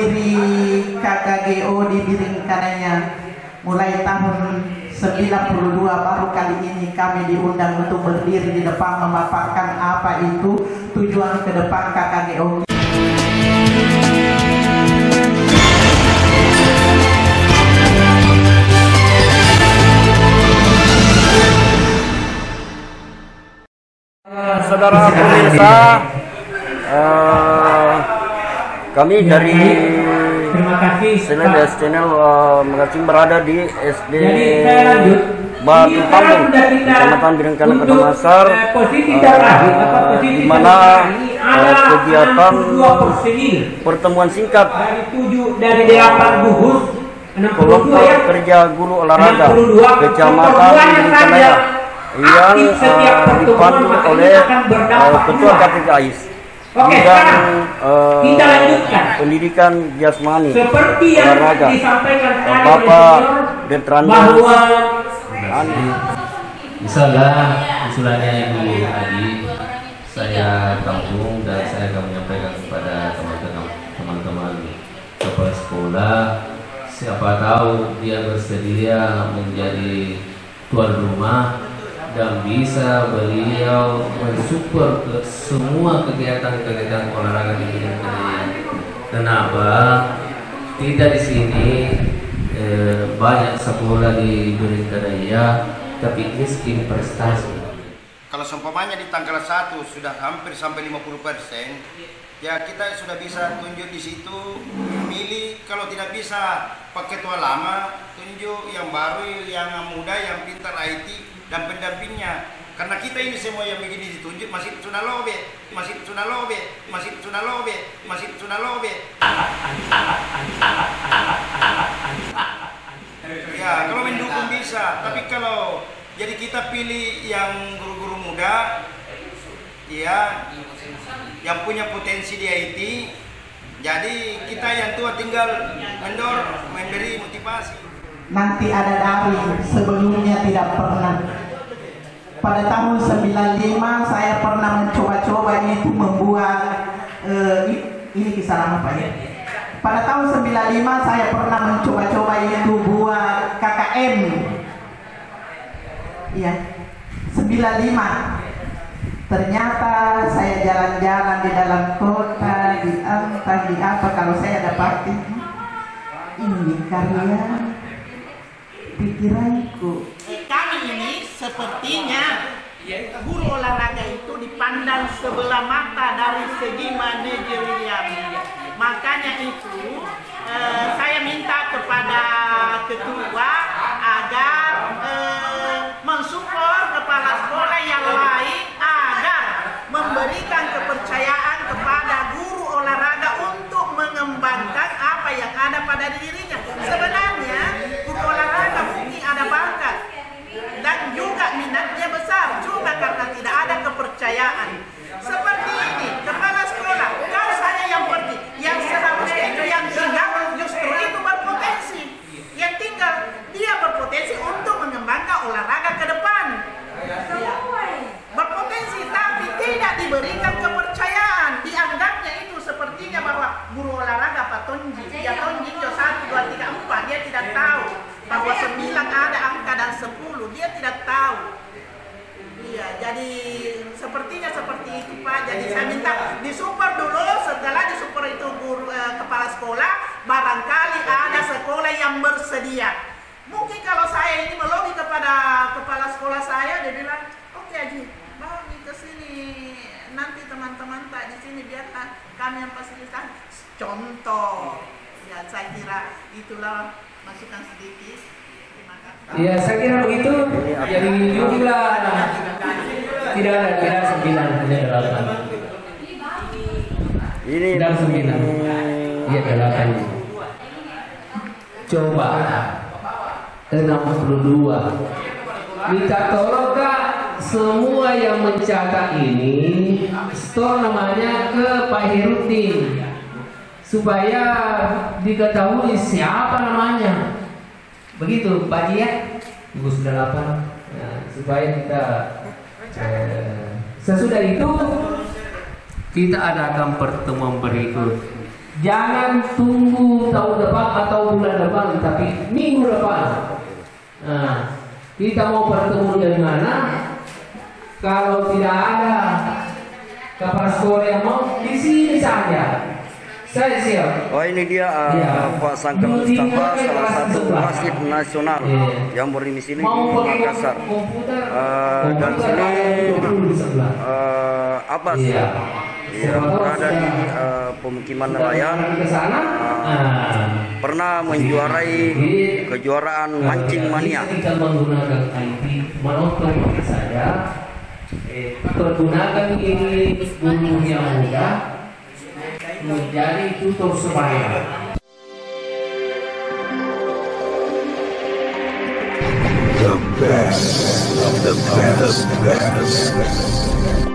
berdiri KKGO di Biringkanaya mulai tahun 92 baru kali ini kami diundang untuk berdiri di depan memaparkan apa itu tujuan ke depan KKGO. Saudara pemirsa, uh, kami dari Terima kasih. Senedes Channel uh, mengancing berada di SD. Batu kita Kecamatan Birengkana Kota Masar, eh, uh, di mana uh, kegiatan 62 personil pertemuan singkat dari delapan gugus 62 kelompok ya. kerja guru olahraga 62 Kecamatan Birengkana yang uh, dipandu oleh uh, Ketua luas. KPKIS Oke, sekarang uh, kita lanjutkan. pendidikan jasmani Seperti yang olahraga disampaikan tadi oleh Bapak Detrandas bahwa Andi Misalnya usulannya Ibu Adi, saya tampung dan saya akan menyampaikan kepada teman-teman teman-teman kepala sekolah. Siapa tahu dia bersedia menjadi tuan rumah dan bisa beliau mensupport ke semua kegiatan-kegiatan olahraga di Indonesia. Kenapa? Tidak di sini eh, banyak sekolah di Indonesia tapi miskin prestasi. Kalau seumpamanya di tanggal 1 sudah hampir sampai 50 persen, ya kita sudah bisa tunjuk di situ milih kalau tidak bisa pakai tua lama, tunjuk yang baru, yang muda, yang pintar IT dan pendampingnya. Karena kita ini semua yang begini ditunjuk masih sudah lobe, masih sudah lobe, masih sudah lobe, masih sudah lobe. Ya, kalau mendukung bisa, tapi kalau jadi kita pilih yang guru-guru muda, ya, yang punya potensi di IT. Jadi kita yang tua tinggal mendor, memberi motivasi. Nanti ada dari sebelumnya tidak pernah. Pada tahun 95 saya pernah mencoba-coba itu membuat eh, i- ini kisah lama Pak ya. Pada tahun 95 saya pernah mencoba-coba itu buat KKM. Iya. 95. Ternyata saya jalan-jalan di dalam kota, di entah di apa kalau saya dapat ini karya pikiranku. Ini sepertinya guru olahraga itu dipandang sebelah mata dari segi manajerial. Makanya itu eh, saya minta kepada ketua agar eh, mensupport kepala sekolah yang lain agar memberikan kepercayaan kepada guru olahraga untuk mengembangkan apa yang ada pada dirinya. Sebenarnya guru olahraga mungkin ada bakat dan juga minatnya besar, cuma karena tidak ada kepercayaan. Seperti ini, kepala sekolah, kalau saya yang pergi, yang seharusnya itu yang tinggal justru itu berpotensi. Yang tinggal dia berpotensi untuk mengembangkan olahraga ke depan. Berpotensi tapi tidak diberikan kepercayaan. Dianggapnya itu sepertinya bahwa guru olahraga Pak Tonji, ya Tonji jo 1, 2, 3, 4, dia tidak tahu bahwa 9 ada angka dan 10, dia tidak tahu. Iya, jadi sepertinya seperti itu Pak. Jadi saya minta disupport dulu, setelah disupport itu guru eh, kepala sekolah, barangkali ada sekolah yang bersedia. Mungkin kalau saya ini melobi kepada kepala sekolah saya, dia bilang, oke Haji, bawa ke sini. Nanti teman-teman tak di sini biar ah, kami yang fasilitasi. Contoh, ya saya kira itulah masukan sedikit. Terima kasih. Ya saya kira begitu. Jadi jumlah tidak ada tidak sembilan hanya delapan. ini Tidak sembilan. Iya delapan. Coba 62 Minta tolong kak semua yang mencatat ini store namanya ke Pak Herudin supaya diketahui siapa namanya begitu Pak ya gugus delapan Nah, supaya kita eh, sesudah itu kita adakan pertemuan berikut Jangan tunggu tahun depan atau bulan depan, tapi minggu depan. Nah, kita mau bertemu dari mana? Kalau tidak ada kepala sekolah yang mau, di sini saja. Saya siap. Oh ini dia uh, Iya. Pak Sangka Dulu Mustafa salah satu wasit nasional Iya. yang berdomisili di Makassar. Eh, dan sini- ada 20 di sebelah. Abbas Iya. Iya, Siapa tahu berada di eh, pemukiman nelayan ke sana. Nah, pernah menjuarai kejuaraan mancing mania. Kita menggunakan menonton saja. Eh, pergunakan ini guru yang mudah menjadi tutor sebaya. The best of the best. The best.